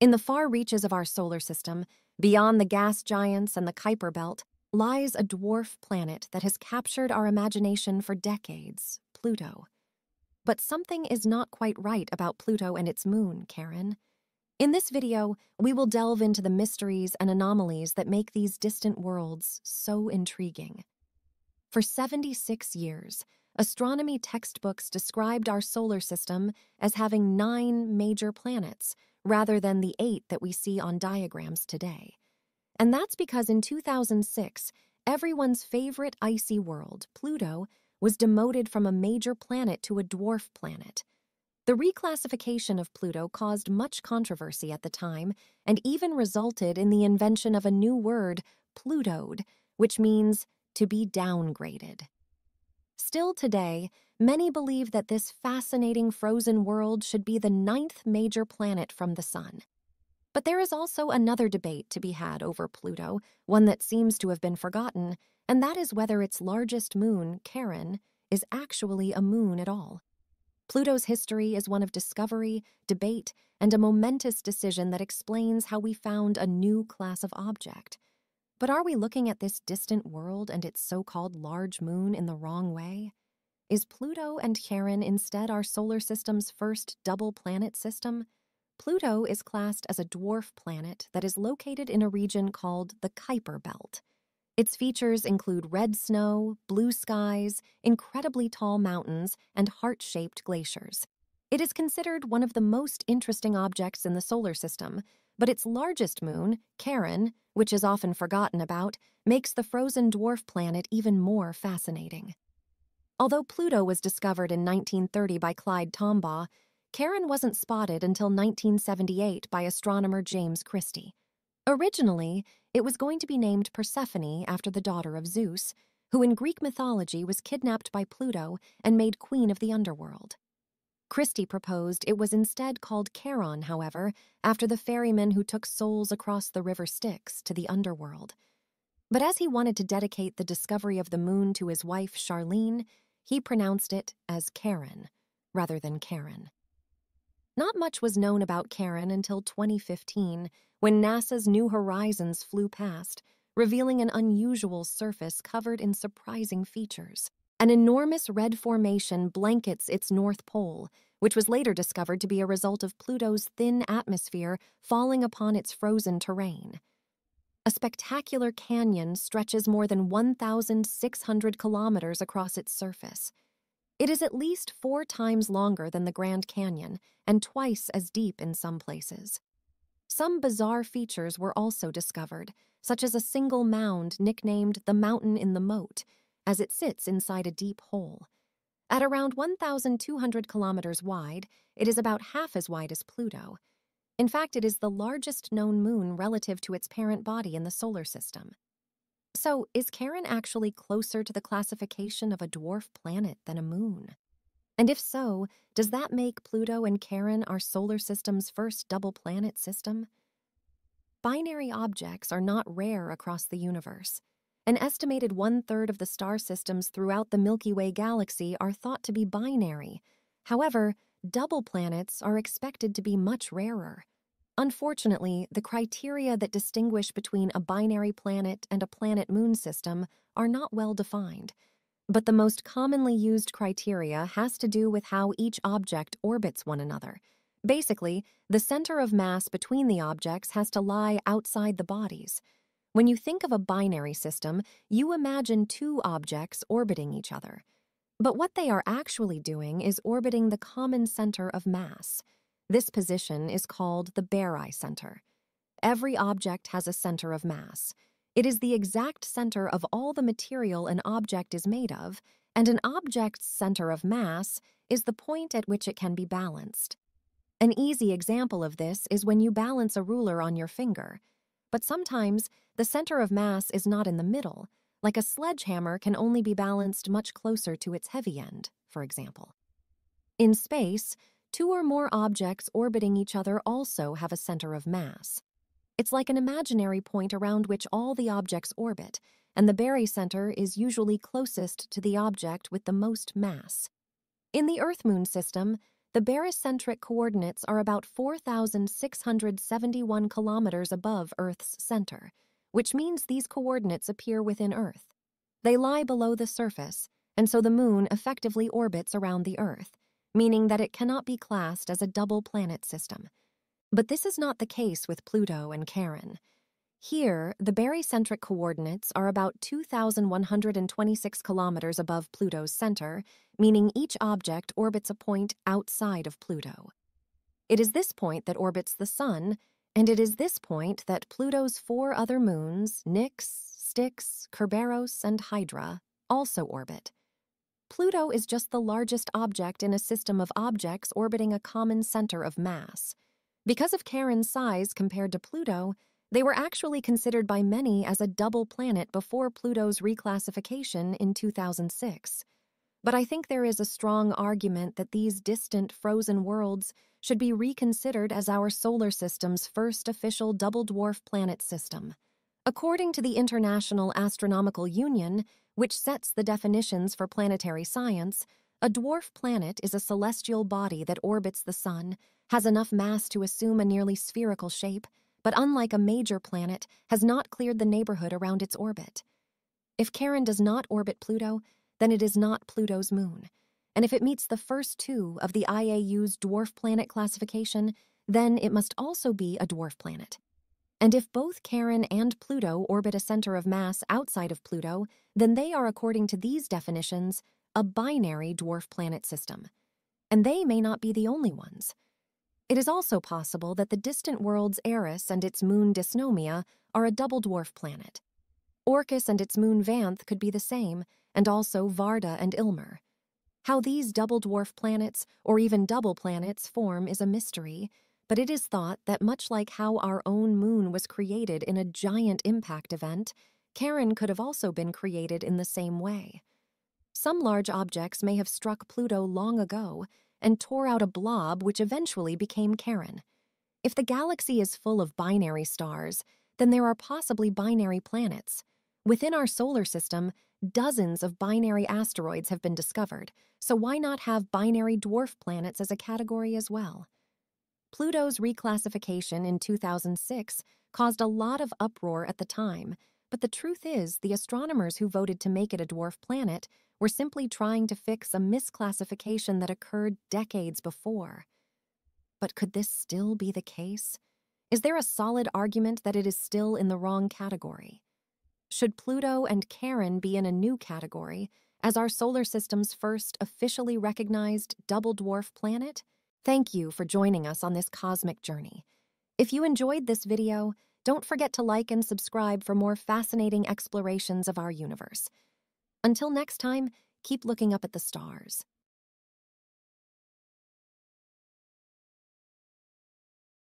In the far reaches of our solar system, beyond the gas giants and the Kuiper Belt, lies a dwarf planet that has captured our imagination for decades Pluto. But something is not quite right about Pluto and its moon, Charon. In this video, we will delve into the mysteries and anomalies that make these distant worlds so intriguing. For 76 years, astronomy textbooks described our solar system as having nine major planets, rather than the eight that we see on diagrams today. And that's because in 2006, everyone's favorite icy world, Pluto, was demoted from a major planet to a dwarf planet. The reclassification of Pluto caused much controversy at the time and even resulted in the invention of a new word, Plutoed, which means to be downgraded. Still today, many believe that this fascinating frozen world should be the ninth major planet from the Sun. But there is also another debate to be had over Pluto, one that seems to have been forgotten, and that is whether its largest moon, Charon, is actually a moon at all. Pluto's history is one of discovery, debate, and a momentous decision that explains how we found a new class of object. But are we looking at this distant world and its so called large moon in the wrong way? Is Pluto and Charon instead our solar system's first double planet system? Pluto is classed as a dwarf planet that is located in a region called the Kuiper Belt. Its features include red snow, blue skies, incredibly tall mountains, and heart shaped glaciers. It is considered one of the most interesting objects in the solar system, but its largest moon, Charon, which is often forgotten about, makes the frozen dwarf planet even more fascinating. Although Pluto was discovered in 1930 by Clyde Tombaugh, Charon wasn't spotted until 1978 by astronomer James Christy. Originally, it was going to be named Persephone after the daughter of Zeus, who in Greek mythology was kidnapped by Pluto and made queen of the underworld. Christy proposed it was instead called Charon, however, after the ferryman who took souls across the river Styx to the underworld. But as he wanted to dedicate the discovery of the moon to his wife, Charlene, he pronounced it as Karen rather than Karen. Not much was known about Charon until 2015, when NASA's New Horizons flew past, revealing an unusual surface covered in surprising features. An enormous red formation blankets its north pole, which was later discovered to be a result of Pluto's thin atmosphere falling upon its frozen terrain. A spectacular canyon stretches more than 1,600 kilometers across its surface. It is at least four times longer than the Grand Canyon and twice as deep in some places. Some bizarre features were also discovered, such as a single mound nicknamed the Mountain in the Moat as it sits inside a deep hole. At around 1,200 kilometers wide, it is about half as wide as Pluto. In fact, it is the largest known moon relative to its parent body in the solar system. So, is Charon actually closer to the classification of a dwarf planet than a moon? And if so, does that make Pluto and Charon our solar system's first double planet system? Binary objects are not rare across the universe. An estimated one third of the star systems throughout the Milky Way galaxy are thought to be binary. However, double planets are expected to be much rarer. Unfortunately, the criteria that distinguish between a binary planet and a planet moon system are not well defined. But the most commonly used criteria has to do with how each object orbits one another. Basically, the center of mass between the objects has to lie outside the bodies. When you think of a binary system, you imagine two objects orbiting each other. But what they are actually doing is orbiting the common center of mass. This position is called the barycenter. Every object has a center of mass. It is the exact center of all the material an object is made of, and an object's center of mass is the point at which it can be balanced. An easy example of this is when you balance a ruler on your finger. But sometimes the center of mass is not in the middle, like a sledgehammer can only be balanced much closer to its heavy end, for example. In space, two or more objects orbiting each other also have a center of mass. It's like an imaginary point around which all the objects orbit, and the barycenter is usually closest to the object with the most mass. In the Earth Moon system, the barycentric coordinates are about 4,671 kilometers above Earth's center, which means these coordinates appear within Earth. They lie below the surface, and so the Moon effectively orbits around the Earth, meaning that it cannot be classed as a double planet system. But this is not the case with Pluto and Charon. Here, the barycentric coordinates are about 2,126 kilometers above Pluto's center, meaning each object orbits a point outside of Pluto. It is this point that orbits the Sun, and it is this point that Pluto's four other moons, Nix, Styx, Kerberos, and Hydra, also orbit. Pluto is just the largest object in a system of objects orbiting a common center of mass. Because of Charon's size compared to Pluto, they were actually considered by many as a double planet before Pluto's reclassification in 2006. But I think there is a strong argument that these distant frozen worlds should be reconsidered as our solar system's first official double dwarf planet system. According to the International Astronomical Union, which sets the definitions for planetary science, a dwarf planet is a celestial body that orbits the Sun, has enough mass to assume a nearly spherical shape, but unlike a major planet, has not cleared the neighborhood around its orbit. If Charon does not orbit Pluto, then it is not Pluto's moon. And if it meets the first two of the IAU's dwarf planet classification, then it must also be a dwarf planet. And if both Charon and Pluto orbit a center of mass outside of Pluto, then they are, according to these definitions, a binary dwarf planet system. And they may not be the only ones. It is also possible that the distant worlds Eris and its moon Dysnomia are a double dwarf planet. Orcus and its moon Vanth could be the same, and also Varda and Ilmarë. How these double dwarf planets, or even double planets, form is a mystery, but it is thought that much like how our own moon was created in a giant impact event, Charon could have also been created in the same way. Some large objects may have struck Pluto long ago, and tore out a blob which eventually became Charon. If the galaxy is full of binary stars, then there are possibly binary planets. Within our solar system, dozens of binary asteroids have been discovered, so why not have binary dwarf planets as a category as well? Pluto's reclassification in 2006 caused a lot of uproar at the time, but the truth is, the astronomers who voted to make it a dwarf planet were simply trying to fix a misclassification that occurred decades before. But could this still be the case? Is there a solid argument that it is still in the wrong category? Should Pluto and Charon be in a new category as our solar system's first officially recognized double dwarf planet? Thank you for joining us on this cosmic journey. If you enjoyed this video, don't forget to like and subscribe for more fascinating explorations of our universe. Until next time, keep looking up at the stars.